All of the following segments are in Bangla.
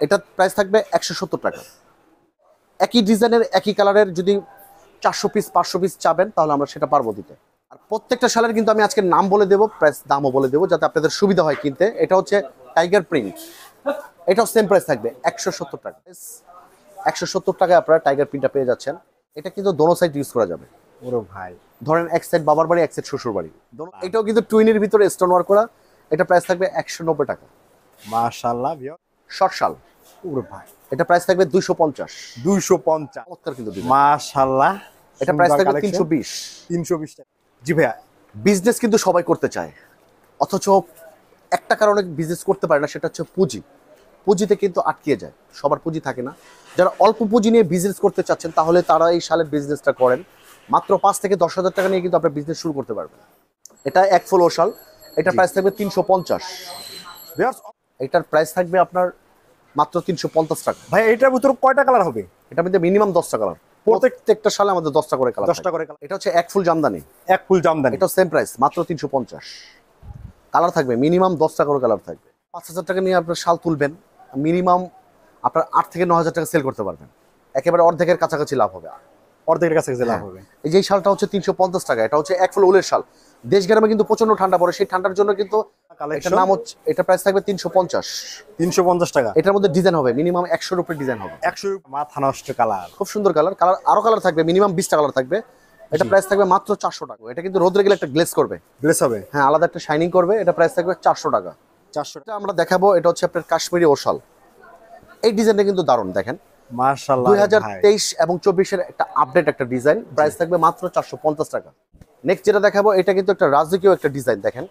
এটার প্রাইস থাকবে একশো সত্তর টাকা। একই ডিজাইনের একই কালারের যদি চারশো পিস পাঁচশো পিস চাবেন তাহলে আমরা সেটা পারব দিতে। আর প্রত্যেকটা শালের কিন্তু আমি আজকে নাম বলে দেবো প্রাইস দামও বলে দেবো যাতে আপনাদের সুবিধা হয় কিনতে। এটা হচ্ছে টাইগার প্রিন্ট এটাও সেম প্রাইস থাকবে একশো সত্তর টাকা। একশো সত্তর টাকায় আপনারা টাইগার প্রিন্টটা পেয়ে যাচ্ছেন। এটা কিন্তু দোনো সাইড ইউজ করা যাবে। ওরে ভাই। ধরেন এক সাইড বাবার বাড়ি এক সাইড শ্বশুর বাড়ি। দোনো- এটাও কিন্তু টুইনের ভিতরে স্টোন ওয়ার্ক করা। এটা প্রাইস থাকবে একশো নব্বই টাকা। মাশাআল্লাহ ওরে ভাই। এটা প্রাইস থাকবে দুইশো পঞ্চাশ। 250 চমৎকার কিন্তু মাশাআল্লাহ এটা প্রাইস থাকবে তিনশো বিশ। 320 টাকা। জি ভাইয়া। বিজনেস কিন্তু সবাই করতে চায়। অথচ একটা কারণে বিজনেস করতে পারে না সেটা হচ্ছে পুঁজি। পুঁজিতে কিন্তু আটকিয়ে যায়। সবার পুঁজি থাকে না। যারা অল্প পুঁজি নিয়ে বিজনেস করতে চাচ্ছেন তাহলে তারা এই সালের বিজনেসটা করেন। মাত্র পাঁচ থেকে দশ হাজার টাকা নিয়ে কিন্তু আপনার বিজনেস শুরু করতে পারবেন। এটা এক ফুল ওশাল এটা প্রাইস থাকবে তিনশো পঞ্চাশ। ভিউয়ার্স এটার প্রাইস থাকবে আপনার মাত্র তিনশো পঞ্চাশ টাকা। ভাই এটার ভিতরে কয়টা কালার হবে? এটার মধ্যে মিনিমাম দশটা কালার প্রত্যেকটা সালে আমাদের দশটা করে কালার 10টা করে কালার এটা হচ্ছে এক ফুল জামদানি। এক ফুল জামদানি। এটা সেম প্রাইস মাত্র তিনশো পঞ্চাশ। কালার থাকবে মিনিমাম দশটা করে কালার থাকবে। পাঁচ হাজার টাকা নিয়ে আপনার শাল তুলবেন মিনিমাম আপনার আট থেকে ন হাজার টাকা সেল করতে পারবেন। একেবারে অর্ধেকের কাছাকাছি লাভ হবে। অর্ধেকের কাছে কাছে লাভ হ্যাঁ। হবে। এই যে শালটা হচ্ছে তিনশো পঞ্চাশ টাকা এটা হচ্ছে এক ফুল উলের শাল। দেশ গ্রামে কিন্তু প্রচণ্ড ঠান্ডা পড়ে সেই ঠান্ডার জন্য কিন্তু কালেকশন নাম হচ্ছে এটা প্রাইস থাকবে তিনশো পঞ্চাশ। 350 টাকা। এটার মধ্যে ডিজাইন হবে মিনিমাম একশোর উপরে ডিজাইন হবে। 100 মাথা নষ্ট কালার খুব সুন্দর কালার কালার আরও কালার থাকবে মিনিমাম বিশটা কালার থাকবে। এটা প্রাইস থাকবে মাত্র চারশো টাকা। এটা কিন্তু রোদ্রে গেলে একটা গ্লেস করবে। ব্লেস হবে। হ্যাঁ আলাদা একটা শাইনিং করবে এটা প্রাইস থাকবে চারশো টাকা। 400 এটা আমরা দেখাবো এটা হচ্ছে আপনার কাশ্মীরি ওশাল এই ডিজাইনটা কিন্তু দারুণ দেখেন। মাশাআল্লাহ দুই হাজার তেইশ এবং চব্বিশের একটা আপডেট একটা ডিজাইন প্রাইস থাকবে মাত্র চারশো পঞ্চাশ টাকা। নেক্সট যেটা দেখাবো এটা কিন্তু একটা রাজকীয় একটা ডিজাইন দেখেন।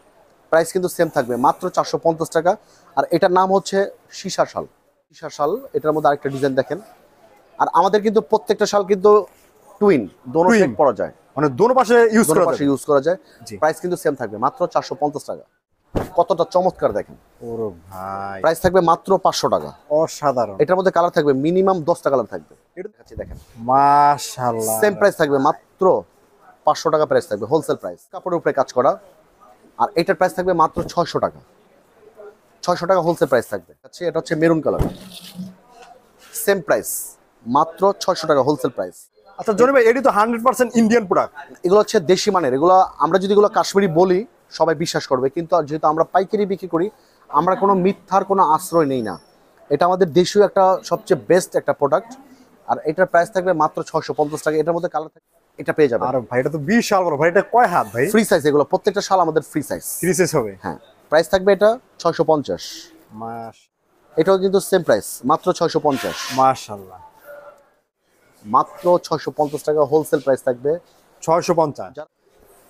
প্রাইস কিন্তু সেম থাকবে মাত্র চারশো পঞ্চাশ টাকা। আর এটার নাম হচ্ছে সীসা শাল। সীসা শাল এটার মধ্যে আরেকটা ডিজাইন দেখেন। আর আমাদের কিন্তু প্রত্যেকটা শাল কিন্তু টুইন দোনো Twin। পরা যায়। মানে দোনো পাশে ইউজ করা পাশে ইউজ করা যায়। প্রাইস কিন্তু সেম থাকবে মাত্র চারশো পঞ্চাশ টাকা। কতটা চমৎকার দেখেন। ওরে ভাই। প্রাইস থাকবে মাত্র পাঁচশো টাকা। অসাধারণ। এটার মধ্যে কালার থাকবে মিনিমাম দশটা কালার থাকবে। এটা দেখাচ্ছি দেখেন। মাশাআল্লাহ। সেম প্রাইস থাকবে মাত্র পাঁচশো টাকা প্রাইস থাকবে হোলসেল প্রাইস কাপড়ের উপরে কাজ করা। আর এটার প্রাইস থাকবে মাত্র ছয়শো টাকা। ছয়শো টাকা হোলসেল প্রাইস থাকবে। আচ্ছা এটা হচ্ছে মেরুন কালার সেম প্রাইস মাত্র ছয়শো টাকা হোলসেল প্রাইস আচ্ছা জনি ভাই এটি তো 100% ইন্ডিয়ান প্রোডাক্ট এগুলো হচ্ছে দেশি মানের। এগুলো আমরা যদি এগুলো কাশ্মীরি বলি সবাই বিশ্বাস করবে। কিন্তু যেহেতু আমরা পাইকারি বিক্রি করি আমরা কোনো মিথ্যার কোনো আশ্রয় নেই না। এটা আমাদের দেশীয় একটা সবচেয়ে বেস্ট একটা প্রোডাক্ট আর এটার প্রাইস থাকবে মাত্র ছয়শো পঞ্চাশ টাকা। এটার মধ্যে কালার থাকবে এটা পেয়ে যাবে আর ভাই এটা তো বিশাল বড় ভাই এটা কয় হাত ভাই? ফ্রি সাইজ এগুলো প্রত্যেকটা শাল আমাদের ফ্রি সাইজ ক্রিসেস হবে? হ্যাঁ প্রাইস থাকবে এটা ছয়শো পঞ্চাশ। মাশ এটাও কিন্তু সেম প্রাইস মাত্র ছয়শো পঞ্চাশ। মাশাআল্লাহ মাত্র ছয়শো পঞ্চাশ টাকা হোলসেল প্রাইস থাকবে। 650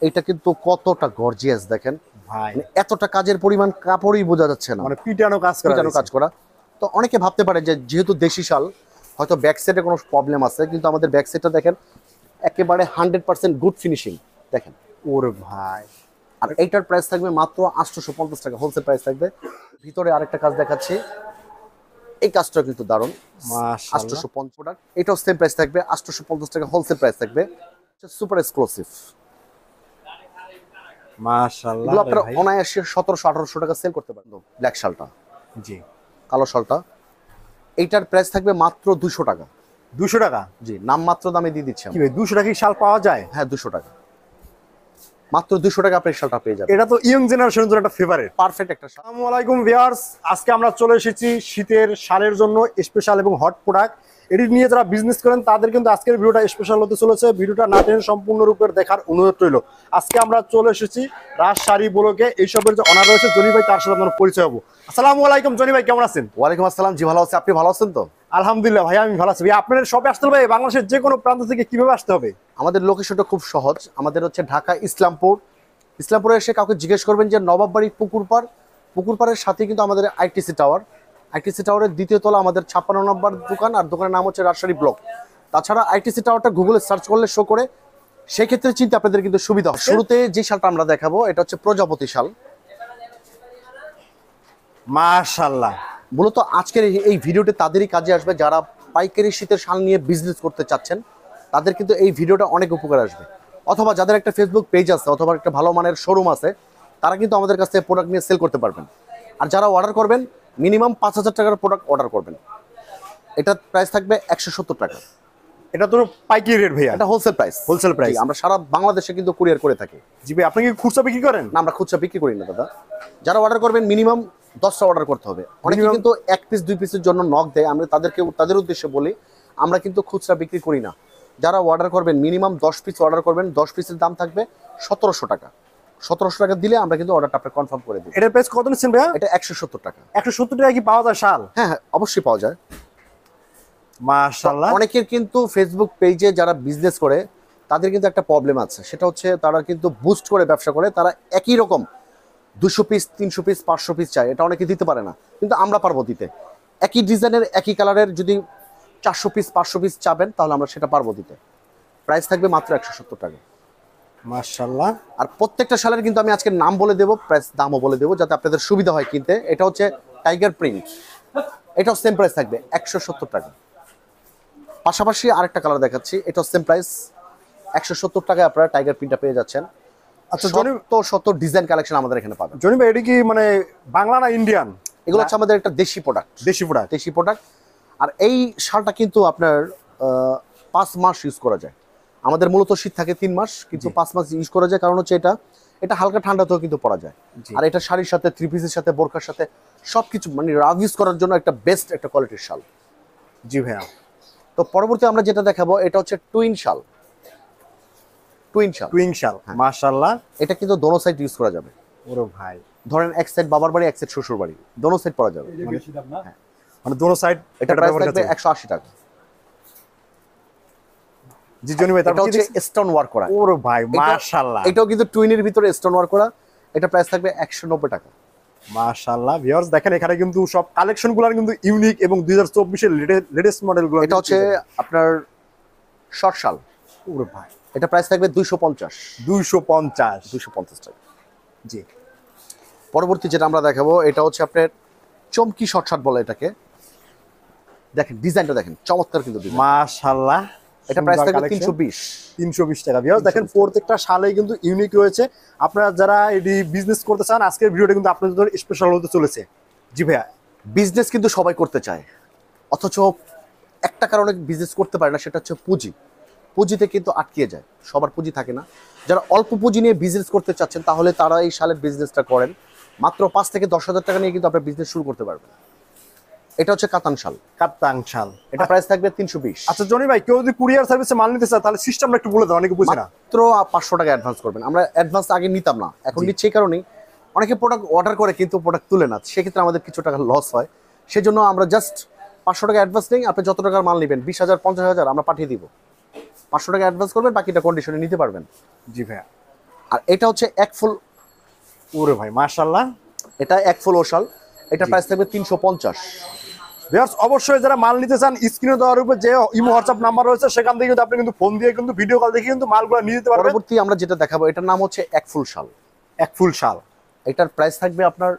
এটা কিন্তু কতটা গর্জিয়াস দেখেন। ভাই। মানে এতটা কাজের পরিমাণ কাপড়ই বোঝা যাচ্ছে না। মানে পিটানো কাজ করা পিটানো কাজ করা। তো অনেকে ভাবতে পারে যে যেহেতু দেশি শাল হয়তো ব্যাক সাইডে কোনো প্রবলেম আছে কিন্তু আমাদের ব্যাক সাইডটা দেখেন একেবারে হান্ড্রেড পার্সেন্ট গুড ফিনিশিং। দেখেন। ওরে ভাই। আর এইটার প্রাইস থাকবে মাত্র আটশোশো পঞ্চাশ টাকা। হোলসেল প্রাইস থাকবে। ভিতরে আরেকটা কাজ দেখাচ্ছি। এই কাজটা কিন্তু দারুণ। আটশোশো পঞ্চাশ প্রোডাক্ট এটাও সেম প্রাইস থাকবে। আটশোশো পঞ্চাশ টাকা হোলসেল প্রাইস থাকবে। সুপার এক্সক্লুসিভ মাশাআল্লাহ আপনারা অনায়াসে সতেরোশো আঠারোশো টাকা সেল করতে পারেন। ব্ল্যাক শালটা। জি। কালো শালটা। এইটার প্রাইস থাকবে মাত্র দুশো টাকা। 200 টাকা? জি নাম মাত্র দামে দিয়ে দিচ্ছি কি। ভাই 200 টাকা শাল পাওয়া যায়? হ্যাঁ দুশো টাকা। মাত্র দুশো টাকা আপনি শালটা পেয়ে যাবেন। এটা তো ইয়ং জেনারেশনের জন্য একটা ফেভারিট পারফেক্ট একটা শাল। আসসালামু আলাইকুম ভিউয়ার্স আজকে আমরা চলে এসেছি শীতের শালের জন্য স্পেশাল এবং হট প্রোডাক্ট এটি নিয়ে যারা বিজনেস করেন তাদের কিন্তু আজকের ভিডিওটা স্পেশাল হতে চলেছে। ভিডিওটা না টেনে সম্পূর্ণরূপে দেখার অনুরোধ রইল। আজকে আমরা চলে এসেছি রাজশাড়ি বলোকে। এইসবের যে অনার রয়েছে জনি ভাই তার সাথে আপনার পরিচয় হব। আসসালামু আলাইকুম জনি ভাই কেমন আছেন? ওয়ালাইকুম আসসালাম। জি ভালো আছে। আপনি ভালো আছেন তো? আলহামদুলিল্লাহ ভাই আমি ভালো আছি। ভাই আপনাদের সবে আসতে হবে বাংলাদেশের যে কোনো প্রান্ত থেকে কীভাবে আসতে হবে? আমাদের লোকেশনটা খুব সহজ। আমাদের হচ্ছে ঢাকা ইসলামপুর। ইসলামপুরে এসে কাউকে জিজ্ঞেস করবেন যে নবাববাড়ি পুকুরপাড় পুকুরপাড়ের সাথে কিন্তু আমাদের আইটিসি টাওয়ার আইটিসি টাওয়ারের দ্বিতীয় তলা আমাদের ছাপ্পান্ন নম্বর দোকান আর দোকানের নাম হচ্ছে রাজশাহী ব্লক। তাছাড়া আইটিসি টাওয়ারটা গুগলে সার্চ করলে শো করে। সেই ক্ষেত্রে চিন্তা আপনাদের কিন্তু সুবিধা শুরুতে যে শালটা আমরা দেখাবো এটা হচ্ছে প্রজাপতি শাল। মাশাল্লাহ মূলত আজকের এই- ভিডিওটি তাদেরই কাজে আসবে যারা পাইকারি শীতের শাল নিয়ে বিজনেস করতে চাচ্ছেন তাদের কিন্তু এই ভিডিওটা অনেক উপকার আসবে। অথবা যাদের একটা ফেসবুক পেজ আছে অথবা একটা ভালো মানের শোরুম আছে তারা কিন্তু আমাদের কাছ থেকে প্রোডাক্ট নিয়ে সেল করতে পারবেন। আর যারা অর্ডার করবেন মিনিমাম পাঁচ হাজার টাকার প্রোডাক্ট অর্ডার করবেন। এটার প্রাইস থাকবে একশো সত্তর টাকা। এটা তো পাইকারি রেট ভাইয়া। এটা হোলসেল প্রাইস হোলসেল প্রাইস আমরা সারা বাংলাদেশে কিন্তু কুরিয়ার করে থাকি। জি ভাই আপনি কি খুচরা বিক্রি করেন? না আমরা খুচরা বিক্রি করি না দাদা। যারা অর্ডার করবেন মিনিমাম দশটা অর্ডার করতে হবে। অনেকে কিন্তু এক পিস দুই পিসের জন্য নক দেয়। আমরা তাদেরকে তাদের উদ্দেশ্যে বলি আমরা কিন্তু খুচরা বিক্রি করি না। যারা অর্ডার করবেন মিনিমাম দশ পিস অর্ডার করবেন দশ পিসের দাম থাকবে সতেরোশো টাকা। সতেরোশো টাকা দিলে আমরা কিন্তু অর্ডারটা আপনার কনফার্ম করে দিই। এটার প্রাইস কত নিচ্ছেন ভাইয়া? এটা একশো সত্তর টাকা। একশো সত্তর টাকা কি পাওয়া যায় শাল? হ্যাঁ হ্যাঁ অবশ্যই পাওয়া যায়। মাশাল্লাহ অনেকের কিন্তু ফেসবুক পেজে যারা বিজনেস করে তাদের কিন্তু একটা প্রবলেম আছে। সেটা হচ্ছে তারা কিন্তু বুস্ট করে ব্যবসা করে তারা একই রকম দুশো পিস তিনশো পিস পাঁচশো পিস চাই। এটা অনেকে দিতে পারে না কিন্তু আমরা পারব দিতে। একই ডিজাইনের একই কালারের যদি চারশো পিস পাঁচশো পিস চাবেন তাহলে আমরা সেটা পারব দিতে। প্রাইস থাকবে মাত্র একশো সত্তর টাকা। মাশাল্লাহ আর প্রত্যেকটা শালের কিন্তু আমি আজকে নাম বলে দেবো প্রাইস দামও বলে দেবো যাতে আপনাদের সুবিধা হয় কিনতে। এটা হচ্ছে টাইগার প্রিন্ট এটাও সেম প্রাইস থাকবে একশো সত্তর টাকা। পাশাপাশি আরেকটা কালার দেখাচ্ছি এটাও সেম প্রাইস একশো সত্তর টাকায় আপনারা টাইগার প্রিন্টটা পেয়ে যাচ্ছেন। আচ্ছা জনি শত শত ডিজাইন কালেকশন আমাদের এখানে পাবেন। জনি ভাই এটা কি মানে বাংলা না ইন্ডিয়ান এগুলো হচ্ছে আমাদের একটা দেশি প্রোডাক্ট দেশি প্রোডাক্ট দেশি প্রোডাক্ট আর এই শালটা কিন্তু আপনার পাঁচ মাস ইউজ করা যায়। আমাদের মূলত শীত থাকে তিন মাস কিন্তু পাঁচ মাস ইউজ করা যায়। কারণ হচ্ছে এটা এটা হালকা ঠান্ডাতেও কিন্তু পরা যায়। আর এটা শাড়ির সাথে থ্রি পিসের সাথে বোরকার সাথে সবকিছু মানে রাগ ইউজ করার জন্য একটা বেস্ট একটা কোয়ালিটির শাল। জি ভাইয়া। তো পরবর্তী আমরা যেটা দেখাবো এটা হচ্ছে টুইন শাল। টুইন শাল টুইং শাল হ্যাঁ। মাশাল্লাহ এটা কিন্তু দোনো সাইড ইউজ করা যাবে। ওরে ভাই। ধরেন এক সাইড বাবার বাড়ি এক সাইড শ্বশুর বাড়ি দোনো সাইড পরা যাবে। মানে দোনো সাইড এটা প্রাইস থাকবে একশো আশি টাকা। জি জনি ভাই এটা তারপর হচ্ছে স্টোন ওয়ার্ক করা। ওরে ভাই মাশাল্লাহ এটাও কিন্তু টুইনের ভিতরে স্টোন ওয়ার্ক করা। এটা প্রাইস থাকবে একশো নব্বই টাকা। মাশাল্লাহ ভিউয়ার্স দেখেন এখানে কিন্তু সব কালেকশনগুলো কিন্তু ইউনিক এবং দুই হাজার চব্বিশের লেটেস্ট মডেলগুলো এটা হচ্ছে আপনার শর্ট শাল ওরে ভাই। এটা প্রাইস থাকবে দুইশো পঞ্চাশ। দুইশো পঞ্চাশ। দুইশো পঞ্চাশ টাকা। জি। পরবর্তী যেটা আমরা দেখাবো এটা হচ্ছে আপনার চমকি শর্ট শার্ট বলে এটাকে। দেখেন ডিজাইনটা দেখেন চমৎকার কিন্তু মাশাল্লাহ এটা প্রাইস থাকবে তিনশো বিশ। তিনশো বিশ টাকা ভিউয়ার্স দেখেন প্রত্যেকটা সালেই কিন্তু ইউনিক রয়েছে। আপনারা যারা এটি বিজনেস করতে চান আজকের ভিডিওটা কিন্তু আপনাদের জন্য স্পেশাল হতে চলেছে। জি ভাইয়া। বিজনেস কিন্তু সবাই করতে চায়। অথচ একটা কারণে বিজনেস করতে পারে না সেটা হচ্ছে পুঁজি। পুঁজিতে কিন্তু আটকিয়ে যায়। সবার পুঁজি থাকে না। যারা অল্প পুঁজি নিয়ে বিজনেস করতে চাচ্ছেন তাহলে তারা এই সালের বিজনেসটা করেন। মাত্র পাঁচ থেকে দশ হাজার টাকা নিয়ে কিন্তু আপনার বিজনেস শুরু করতে পারবেন। এটা হচ্ছে কাতান শাল। কাপ্তাং শাল। এটা প্রাইস থাকবে তিনশো বিশ। আচ্ছা জনি ভাই কেউ যদি কুরিয়ার সার্ভিসে মাল নিতে চায় তাহলে সিস্টেমটা একটু বলে দাও অনেকে বুঝে না। মাত্র পাঁচশো টাকা অ্যাডভান্স করবেন। আমরা অ্যাডভান্স আগে নিতাম না। এখন। নিচ্ছি এই কারণেই। অনেকে প্রোডাক্ট অর্ডার করে কিন্তু প্রোডাক্ট তুলে না। সেক্ষেত্রে আমাদের কিছু টাকা লস হয়। সেজন্য আমরা জাস্ট পাঁচশো টাকা অ্যাডভান্স নেই। আপনি যত টাকার মাল নেবেন বিশ হাজার পঞ্চাশ হাজার আমরা পাঠিয়ে দিব। পাঁচশো টাকা অ্যাডভান্স করবেন বাকিটা কন্ডিশনে নিতে পারবেন। জি ভাইয়া। আর এটা হচ্ছে এক ফুল ওরে ভাই মাশাল্লাহ এটা এক ফুল ওশাল। এটা প্রাইস থাকবে তিনশো পঞ্চাশ। ভিউয়ার্স অবশ্যই যারা মাল নিতে চান স্ক্রিনে দেওয়ার উপর যে ইমো হোয়াটসঅ্যাপ নাম্বার রয়েছে সেখান থেকে কিন্তু আপনি কিন্তু ফোন দিয়ে কিন্তু ভিডিও কল দেখে কিন্তু মালগুলো নিয়ে যেতে পারবেন। পরবর্তী আমরা যেটা দেখাবো এটার নাম হচ্ছে এক ফুল শাল। এক ফুল শাল। এটার প্রাইস থাকবে আপনার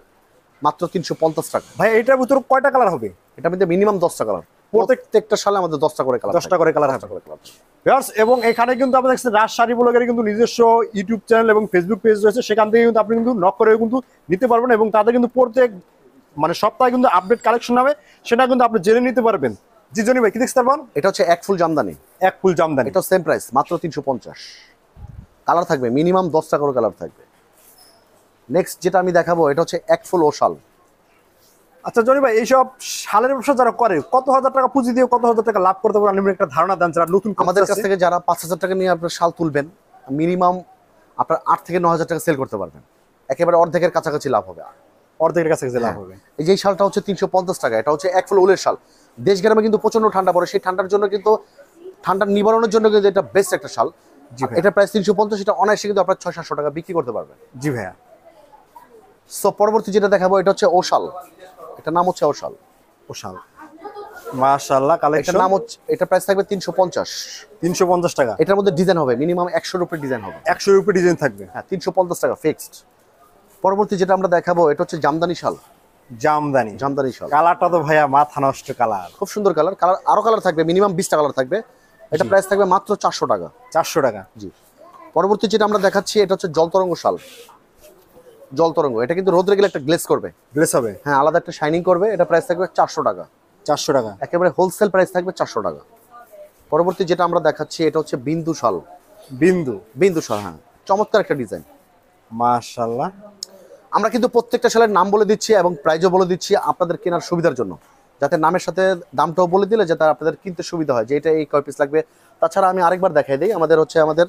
মাত্র তিনশো পঞ্চাশ টাকা। ভাই এটার ভিতরে কয়টা কালার হবে? এটার মধ্যে মিনিমাম দশটা কালার প্রত্যেকটা সালে আমাদের দশটা করে কালার দশটা করে কালার হবে করে কালার এবং এখানে কিন্তু আমাদের কাছে রাজশাহী ব্লগের কিন্তু নিজস্ব ইউটিউব চ্যানেল এবং ফেসবুক পেজ রয়েছে। সেখান থেকে কিন্তু আপনি কিন্তু নক করে কিন্তু নিতে পারবেন এবং তাদের কিন্তু প্রত্যেক মানে সপ্তাহে কিন্তু আপডেট কালেকশন হবে। সেটা কিন্তু আপনি জেনে নিতে পারবেন। জি জনি ভাই কি দেখতে পারবেন এটা হচ্ছে এক ফুল জামদানি। এক ফুল জামদানি। এটা সেম প্রাইস মাত্র তিনশো পঞ্চাশ। কালার থাকবে মিনিমাম দশটা করে কালার থাকবে। নেক্সট যেটা আমি দেখাবো এটা হচ্ছে এক ফুল ওশাল। আচ্ছা জনি ভাই এইসব শালের ব্যবসা যারা করে কত হাজার টাকা পুঁজি দিয়ে কত হাজার টাকা লাভ করতে পারে? আপনি একটা ধারণা দেন যারা নতুন আমাদের কাছ থেকে যারা পাঁচ হাজার টাকা নিয়ে আপনার শাল তুলবেন মিনিমাম আপনার আট থেকে ন হাজার টাকা সেল করতে পারবেন। একেবারে অর্ধেকের কাছাকাছি লাভ হবে। অর্ধেকের কাছে লাভ হবে। এই যে শালটা হচ্ছে তিনশো পঞ্চাশ টাকা এটা হচ্ছে এক ফুল উলের শাল। দেশ গ্রামে কিন্তু প্রচণ্ড ঠান্ডা পড়ে সেই ঠান্ডার জন্য কিন্তু ঠান্ডা নিবারণের জন্য কিন্তু এটা বেস্ট একটা শাল। জি ভাই। এটা প্রাইস তিনশো পঞ্চাশ এটা অনায়াসে কিন্তু আপনার ছয় সাতশো টাকা বিক্রি করতে পারবেন। জি ভাইয়া। সো পরবর্তী যেটা দেখাবো এটা হচ্ছে ওশাল এটার নাম হচ্ছে ওশাল। ও শাল মাশাআল্লাহ কালেকশন নাম হচ্ছে এটা প্রাইস থাকবে তিনশো পঞ্চাশ। তিনশো পঞ্চাশ টাকা? এটার মধ্যে ডিজাইন হবে মিনিমাম একশোর উপরে ডিজাইন হবে। একশো রুপি ডিজাইন থাকবে? হ্যাঁ তিনশো পঞ্চাশ টাকা ফিক্সড পরবর্তী যেটা আমরা দেখাবো এটা হচ্ছে জামদানি শাল। জামদানি। জামদানি শাল। কালারটা তো ভাইয়া মাথা নষ্ট কালার। খুব সুন্দর কালার। কালার আরও কালার থাকবে মিনিমাম বিশটা কালার থাকবে। এটা প্রাইস থাকবে মাত্র চারশো টাকা। চারশো টাকা। জি। পরবর্তী যেটা আমরা দেখাচ্ছি এটা হচ্ছে জলতরঙ্গ শাল। জল তরঙ্গ। এটা কিন্তু রোদ্রে গেলে একটা গ্লেস করবে। গ্লেস হবে। হ্যাঁ আলাদা একটা শাইনিং করবে এটা প্রাইস থাকবে চারশো টাকা। চারশো টাকা। একেবারে হোলসেল প্রাইস থাকবে চারশো টাকা। পরবর্তী যেটা আমরা দেখাচ্ছি এটা হচ্ছে বিন্দু শাল। বিন্দু। বিন্দু শাল হ্যাঁ। চমৎকার একটা ডিজাইন মাশাল্লাহ আমরা কিন্তু প্রত্যেকটা শালের নাম বলে দিচ্ছি এবং প্রাইজও বলে দিচ্ছি আপনাদের কেনার সুবিধার জন্য। যাতে নামের সাথে দামটাও বলে দিলে যাতে আপনাদের কিনতে সুবিধা হয় যে এটা এই কয় পিস লাগবে। তাছাড়া আমি আরেকবার দেখাই দিই আমাদের হচ্ছে আমাদের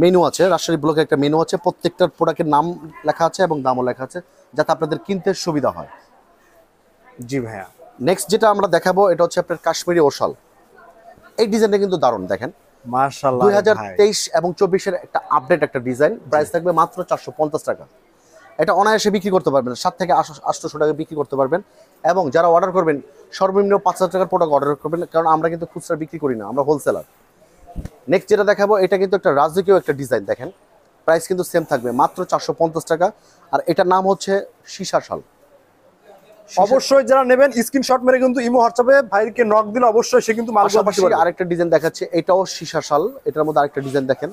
মেনু আছে রাজশাহী ব্লকে একটা মেনু আছে প্রত্যেকটার প্রোডাক্টের নাম লেখা আছে এবং দামও লেখা আছে যাতে আপনাদের কিনতে সুবিধা হয়। জি ভাইয়া। নেক্সট যেটা আমরা দেখাবো এটা হচ্ছে আপনার কাশ্মীরি ওশাল। এই ডিজাইনটা কিন্তু দারুণ দেখেন। মাশাল্লাহ দুই হাজার তেইশ এবং চব্বিশের একটা আপডেট একটা ডিজাইন প্রাইস থাকবে মাত্র চারশো পঞ্চাশ টাকা। এটা অনায়াসে বিক্রি করতে পারবেন সাত থেকে আটশোশো টাকা বিক্রি করতে পারবেন। এবং যারা অর্ডার করবেন সর্বনিম্ন পাঁচ হাজার টাকার প্রোডাক্ট অর্ডার করবেন কারণ আমরা কিন্তু খুচরা বিক্রি করি না আমরা হোলসেলার নেক্সট যেটা দেখাবো এটা কিন্তু একটা রাজকীয় একটা ডিজাইন দেখেন। প্রাইস কিন্তু সেম থাকবে মাত্র চারশো পঞ্চাশ টাকা। আর এটার নাম হচ্ছে সীসা শাল। অবশ্যই যারা নেবেন স্ক্রিনশট মেরে কিন্তু ইমো হোয়াটসঅ্যাপে ভাইকে নক দিলে অবশ্যই সে কিন্তু মাল পাশাপাশি আরেকটা ডিজাইন দেখাচ্ছে এটাও সীসা শাল এটার মধ্যে আরেকটা ডিজাইন দেখেন।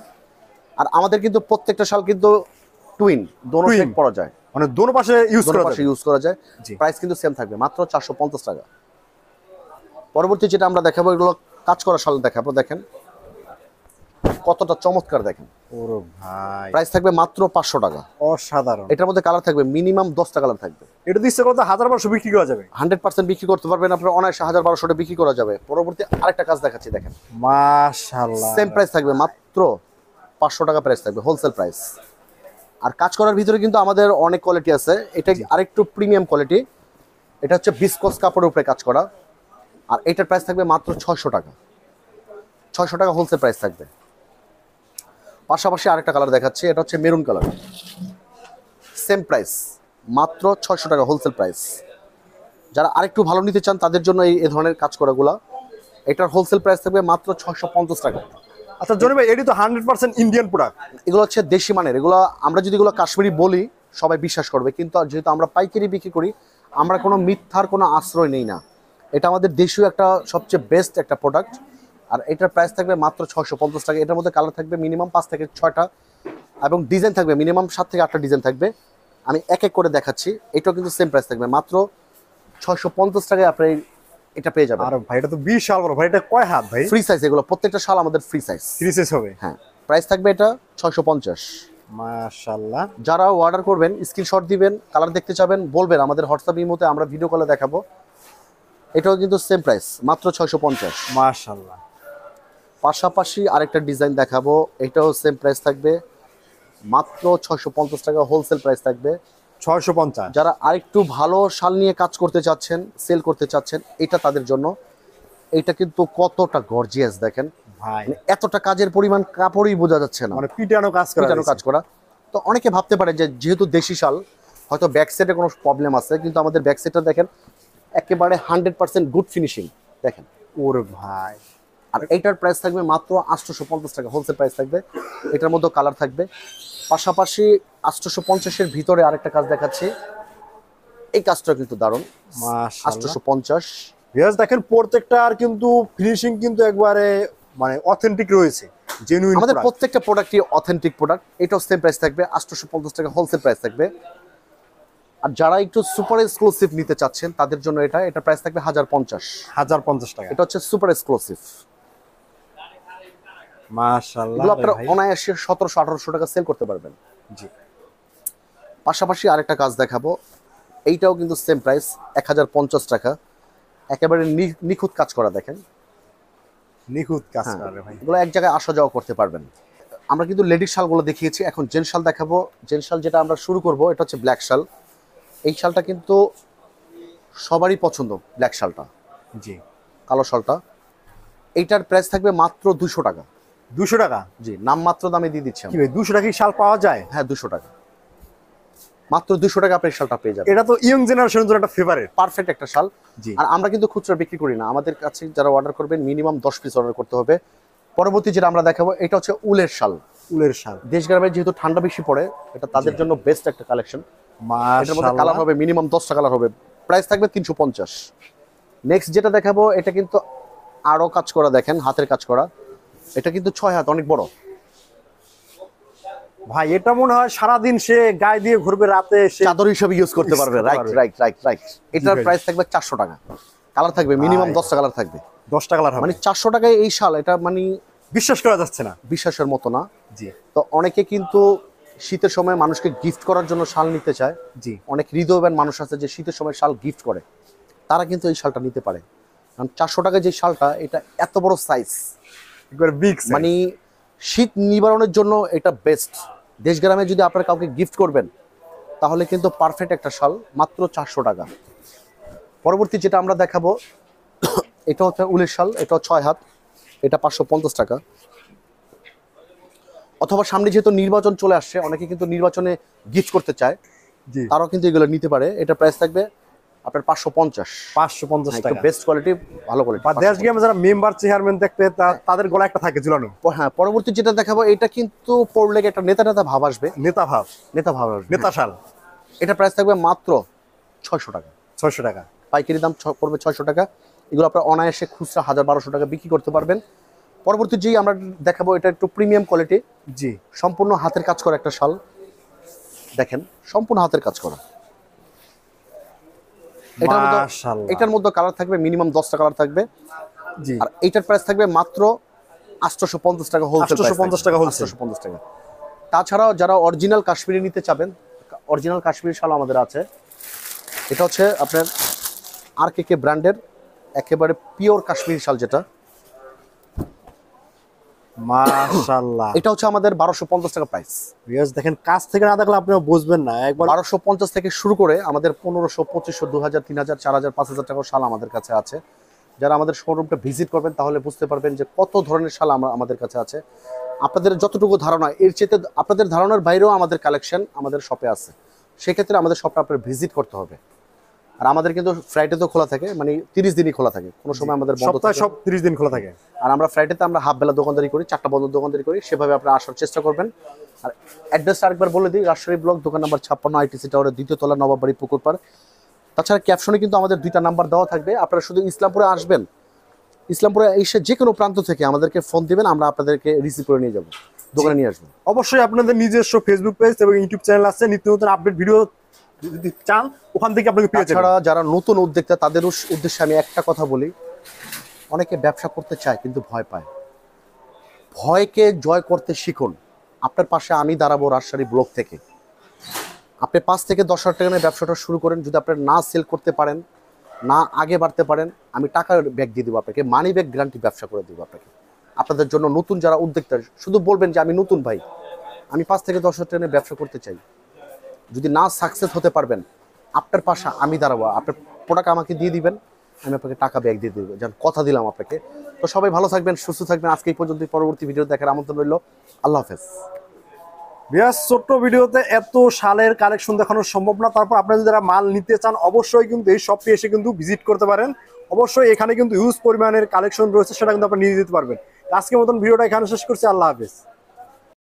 আর আমাদের কিন্তু প্রত্যেকটা শাল কিন্তু টুইন দোনো। সেট পরা যায়। মানে দোনো পাশে ইউজ করা পাশে ইউজ করা যায়। প্রাইস কিন্তু সেম থাকবে মাত্র চারশো পঞ্চাশ টাকা। পরবর্তী যেটা আমরা দেখাবো এগুলো কাজ করা শাল দেখাবো দেখেন। কতটা চমৎকার দেখেন। ওরে ভাই। প্রাইস থাকবে মাত্র পাঁচশো টাকা। অসাধারণ। এটার মধ্যে কালার থাকবে মিনিমাম দশটা কালার থাকবে। এটা দিচ্ছে কত? বিক্রি করা যাবে। হান্ড্রেড পার্সেন্ট বিক্রি করতে পারবেন আপনার অনায়াসে হাজার বারোশোটা বিক্রি করা যাবে। পরবর্তী আরেকটা কাজ দেখাচ্ছি দেখেন। মাশাল্লাহ সেম প্রাইস থাকবে মাত্র পাঁচশো টাকা প্রাইস থাকবে হোলসেল প্রাইস আর কাজ করার ভিতরে কিন্তু আমাদের অনেক কোয়ালিটি আছে। এটা আরেকটু প্রিমিয়াম কোয়ালিটি এটা হচ্ছে বিসকস কাপড়ের উপরে কাজ করা। আর এটার প্রাইস থাকবে মাত্র ছয়শো টাকা। ছয়শো টাকা হোলসেল প্রাইস থাকবে। পাশাপাশি আরেকটা কালার দেখাচ্ছি এটা হচ্ছে মেরুন কালার সেম প্রাইস মাত্র ছয়শো টাকা হোলসেল প্রাইস যারা আরেকটু ভালো নিতে চান তাদের জন্য এই ধরনের কাজ করাগুলা। এটার হোলসেল প্রাইস থাকবে মাত্র ছয়শো পঞ্চাশ টাকা। আচ্ছা জনি ভাই এটি তো হান্ড্রেড পার্সেন্ট ইন্ডিয়ান প্রোডাক্ট এগুলো হচ্ছে দেশি মানের। এগুলো আমরা যদি এগুলো কাশ্মীরি বলি সবাই বিশ্বাস করবে। কিন্তু যেহেতু আমরা পাইকারি বিক্রি করি আমরা কোনো মিথ্যার কোনো আশ্রয় নেই না। এটা আমাদের দেশীয় একটা সবচেয়ে বেস্ট একটা প্রোডাক্ট আর এটার প্রাইস থাকবে মাত্র ছশো পঞ্চাশ টাকা। এটার মধ্যে কালার থাকবে মিনিমাম পাঁচ থেকে ছয়টা এবং ডিজাইন থাকবে মিনিমাম সাত থেকে আটটা ডিজাইন থাকবে। আমি এক এক করে দেখাচ্ছি। এটাও কিন্তু সেম প্রাইস থাকবে। মাত্র ছশো পঞ্চাশ টাকায় আপনি এটা পেয়ে যাবেন। আর ভাই এটা তো বিশাল বড়। ভাই এটা কয় হাত ভাই? ফ্রি সাইজ এগুলো। প্রত্যেকটা শাল আমাদের ফ্রি সাইজ থ্রি সাইজ হবে? হ্যাঁ। প্রাইস থাকবে এটা ছশো পঞ্চাশ। মাশাল্লাহ যারা অর্ডার করবেন স্ক্রিনশট দিবেন কালার দেখতে চাবেন বলবেন আমাদের হোয়াটসঅ্যাপ ইমোতে আমরা ভিডিও কলে দেখাবো। এটাও কিন্তু সেম প্রাইস মাত্র ছয়শো পঞ্চাশ। মাশাল্লাহ পাশাপাশি আরেকটা ডিজাইন দেখাবো। এটাও সেম প্রাইস থাকবে। মাত্র ছয়শো পঞ্চাশ টাকা হোলসেল প্রাইস থাকবে। ছয়শো পঞ্চাশ। যারা আরেকটু ভালো শাল নিয়ে কাজ করতে চাচ্ছেন সেল করতে চাচ্ছেন এটা তাদের জন্য। এটা কিন্তু কতটা গর্জিয়াস দেখেন। ভাই। মানে এতটা কাজের পরিমাণ কাপড়ই বোঝা যাচ্ছে না। মানে পিটানো কাজ পিটানো কাজ করা। তো অনেকে ভাবতে পারে যে যেহেতু দেশি শাল হয়তো ব্যাক সাইডে কোনো প্রবলেম আছে কিন্তু আমাদের ব্যাক সাইডটা দেখেন একেবারে হান্ড্রেড পার্সেন্ট গুড ফিনিশিং দেখেন। ওর ভাই। আর এইটার প্রাইস থাকবে মাত্র আটশোশো পঞ্চাশ টাকা হোলসেল প্রাইস থাকবে। এটার মধ্যে কালার থাকবে। পাশাপাশি আটশোশো পঞ্চাশের ভিতরে আরেকটা কাজ দেখাচ্ছি। এই কাজটা কিন্তু দারুণ। আটশোশো পঞ্চাশ দেখেন প্রত্যেকটার কিন্তু ফিনিশিং কিন্তু একবারে মানে অথেন্টিক রয়েছে জেনুইন আমাদের প্রত্যেকটা প্রোডাক্টই অথেন্টিক প্রোডাক্ট এটাও সেম প্রাইস থাকবে আটশোশো পঞ্চাশ টাকা হোলসেল প্রাইস থাকবে। আর যারা একটু সুপার এক্সক্লুসিভ নিতে চাচ্ছেন তাদের জন্য এটা এটা প্রাইস থাকবে হাজার পঞ্চাশ হাজার পঞ্চাশ টাকা। এটা হচ্ছে সুপার এক্সক্লুসিভ মাশাল্লাহ আপনারা অনায়াসে টাকা সেল করতে পারবেন। জি। পাশাপাশি আরেকটা কাজ দেখাবো। এইটাও কিন্তু সেম প্রাইস এক হাজার পঞ্চাশ টাকা। একেবারে নিখুঁত কাজ করা দেখেন। নিখুঁত কাজ হ্যাঁ, করে ভাই। এগুলো এক জায়গায় আসা যাওয়া করতে পারবেন। আমরা কিন্তু লেডিস শালগুলো দেখিয়েছি এখন জেন শাল দেখাবো। জেন শাল যেটা আমরা শুরু করব এটা হচ্ছে ব্ল্যাক শাল। এই শালটা কিন্তু সবারই পছন্দ ব্ল্যাক শালটা। জি। কালো শালটা। এইটার প্রাইস থাকবে মাত্র দুশো টাকা। দুশো টাকা? জি নামমাত্র দামে দিয়ে দিচ্ছি কি। ভাই দুশো টাকা শাল পাওয়া যায়? হ্যাঁ দুশো টাকা। মাত্র দুশো টাকা আপনি শালটা পেয়ে যাবেন। এটা তো ইয়ং জেনারেশনের জন্য একটা ফেভারিট পারফেক্ট একটা শাল। জি। আর আমরা কিন্তু খুচরা বিক্রি করি না। আমাদের কাছে যারা অর্ডার করবেন মিনিমাম দশ পিস অর্ডার করতে হবে। পরবর্তী যেটা আমরা দেখাবো এটা হচ্ছে উলের শাল। উলের শাল। দেশ গ্রামে যেহেতু ঠান্ডা বেশি পড়ে এটা তাদের জন্য বেস্ট একটা কালেকশন এটার মধ্যে কালার হবে মিনিমাম দশটা কালার হবে। প্রাইস থাকবে তিনশো পঞ্চাশ। নেক্সট যেটা দেখাবো এটা কিন্তু আরও কাজ করা দেখেন হাতের কাজ করা। এটা কিন্তু ছয় হাত অনেক বড়। ভাই এটা মনে হয় সারাদিন সে গায়ে দিয়ে ঘুরবে রাতে সে চাদর হিসেবে ইউজ করতে পারবে। রাইট রাইট রাইট রাইট এটার প্রাইস থাকবে চারশো টাকা। কালার থাকবে মিনিমাম দশটা কালার থাকবে। দশটা কালার মানে চারশো টাকায় এই শাল এটা মানে বিশ্বাস করা যাচ্ছে না। বিশ্বাসের মতো না। জি। তো অনেকে কিন্তু শীতের সময় মানুষকে গিফট করার জন্য শাল নিতে চায়। জি। অনেক হৃদয়বান মানুষ আছে যে শীতের সময় শাল গিফট করে। তারা কিন্তু এই শালটা নিতে পারে। কারণ চারশো টাকায় যে শালটা এটা এত বড় সাইজ একবার বিগ মানে শীত নিবারণের জন্য এটা বেস্ট দেশগ্রামে যদি আপনারা কাউকে গিফট করবেন তাহলে কিন্তু পারফেক্ট একটা শাল মাত্র চারশো টাকা। পরবর্তী যেটা আমরা দেখাবো এটা হচ্ছে উলের শাল এটা ছয় হাত এটা পাঁচশো পঞ্চাশ টাকা। অথবা সামনে যেহেতু নির্বাচন চলে আসছে অনেকে কিন্তু নির্বাচনে গিফট করতে চায় তারাও কিন্তু এগুলো নিতে পারে। এটা প্রাইস থাকবে আপনার পাঁচশো পঞ্চাশ। পাঁচশো পঞ্চাশ একটু টাকা। বেস্ট কোয়ালিটি ভালো কোয়ালিটি বা দেশ গেমে যারা মেম্বার চেয়ারম্যান দেখবে তা- তাদের গলা একটা থাকে ঝুলানো। হ্যাঁ পরবর্তী যেটা দেখাবো এটা কিন্তু পড়লে একটা নেতা নেতা ভাব আসবে। নেতা ভাব। নেতা ভাব আসবে। নেতা শাল। এটা প্রাইস থাকবে মাত্র ছয়শো টাকা। ছয়শো টাকা। পাইকারি দাম পড়বে ছয়শো টাকা। এগুলো আপনার অনায়াসে খুচরা হাজার বারোশো টাকা বিক্রি করতে পারবেন। পরবর্তী যেই আমরা দেখাবো এটা একটু প্রিমিয়াম কোয়ালিটি জি। সম্পূর্ণ হাতের কাজ করা একটা শাল। দেখেন সম্পূর্ণ হাতের কাজ করা। এটার মধ্যে এটার মধ্যে কালার থাকবে মিনিমাম দশটা কালার থাকবে। জি। আর এইটার প্রাইস থাকবে মাত্র আটশোশো পঞ্চাশ টাকা হোলসেল 850 টাকা হোল আটশোশো পঞ্চাশ টাকা। তাছাড়াও যারা অরিজিনাল কাশ্মীরি নিতে চাবেন অরিজিনাল কাশ্মীরি শাল আমাদের আছে। এটা হচ্ছে আপনার আর কে কে ব্র্যান্ডের একেবারে পিওর কাশ্মীরি শাল যেটা। মাশাআল্লাহ। এটা হচ্ছে আমাদের বারোশো পঞ্চাশ টাকা প্রাইস রিয়াজ দেখেন কাছ থেকে না দেখলে আপনি বুঝবেন না। একবার বারোশো পঞ্চাশ থেকে শুরু করে আমাদের শাল কাছে আছে। যারা আমাদের শোরুমটা ভিজিট করবেন তাহলে বুঝতে পারবেন যে কত ধরনের শাল আমরা আমাদের কাছে আছে। আপনাদের যতটুকু ধারণা এর চেয়ে আপনাদের ধারণার বাইরেও আমাদের কালেকশন আমাদের শপে আছে। সেক্ষেত্রে আমাদের শপটা আপনার ভিজিট করতে হবে। আর আমাদের কিন্তু ফ্রাইডে তো খোলা থাকে মানে তিরিশ দিনই খোলা থাকে। কোনো সময় আমাদের সপ্তাহে সব তিরিশ দিন খোলা থাকে। আর আমরা ফ্রাইডেতে আমরা হাফ বেলা দোকানদারি করি চারটা বন্ধ দোকানদারি করি সেভাবে আপনারা আসার চেষ্টা করবেন। আর অ্যাড্রেসটা আরেকবার বলে দিই রাজশাহী ব্লক দোকান নাম্বার ছাপ্পান্ন আইটিসি টাওয়ারের দ্বিতীয় তলা নবাবাড়ি পুকুর পুকুরপাড় তাছাড়া ক্যাপশনে কিন্তু আমাদের দুইটা নাম্বার দেওয়া থাকবে। আপনারা শুধু ইসলামপুরে আসবেন। ইসলামপুরে এসে যে কোনো প্রান্ত থেকে আমাদেরকে ফোন দিবেন আমরা আপনাদেরকে রিসিভ করে নিয়ে যাব। দোকানে নিয়ে আসবেন অবশ্যই আপনাদের নিজস্ব ফেসবুক পেজ এবং ইউটিউব চ্যানেল আছে। নিত্য নতুন আপডেট ভিডিও যদি চান, ওখান থেকে আপনাকে পেয়ে যাবেন। যারা নতুন উদ্যোক্তা, তাদের উদ্দেশ্যে আমি একটা কথা বলি। অনেকে ব্যবসা করতে চায়, কিন্তু ভয় পায়। ভয়কে জয় করতে শিখুন। আপনার পাশে আমি দাঁড়াবো রাজশাহী ব্লক থেকে। আপনি পাঁচ থেকে দশ হাজার টাকা নিয়ে ব্যবসাটা শুরু করেন। যদি আপনি না সেল করতে পারেন, না আগে বাড়তে পারেন, আমি টাকার ব্যাগ দিয়ে দেবো আপনাকে। মানি ব্যাগ গ্যারান্টি ব্যবসা করে দেবো আপনাকে। আপনাদের জন্য নতুন যারা উদ্যোক্তা, শুধু বলবেন যে আমি নতুন ভাই। আমি পাঁচ থেকে দশ হাজার টাকা ব্যবসা করতে চাই। যদি না সাকসেস হতে পারবেন, আপনার পাশে আমি দাঁড়াবো। আপনার প্রোডাক্ট আমাকে দিয়ে দিবেন, আমি আপনাকে টাকা ব্যাগ দিয়ে দেবো। যেন কথা দিলাম আপনাকে। তো সবাই ভালো থাকবেন, সুস্থ থাকবেন। আজকে এই পর্যন্ত পরবর্তী ভিডিও দেখার আমন্ত্রণ রইল। আল্লাহ হাফেজ। বিয়াস, ছোট্ট ভিডিওতে এত সালের কালেকশন দেখানো সম্ভব না। তারপর আপনারা যদি যারা মাল নিতে চান, অবশ্যই কিন্তু এই শপটি এসে কিন্তু ভিজিট করতে পারেন। অবশ্যই এখানে কিন্তু হিউজ পরিমাণের কালেকশন রয়েছে, সেটা কিন্তু আপনি নিয়ে যেতে পারবেন। আজকের মতন ভিডিওটা এখানে শেষ করছি। আল্লাহ হাফেজ।